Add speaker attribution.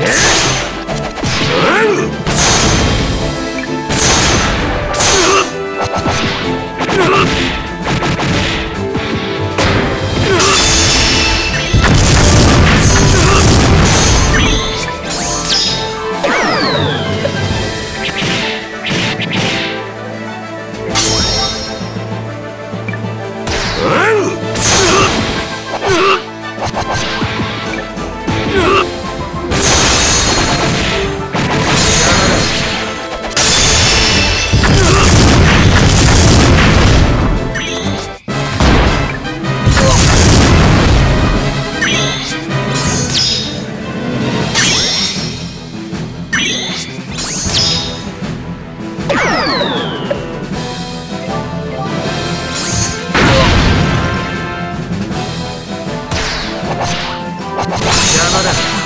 Speaker 1: Ugh!
Speaker 2: だ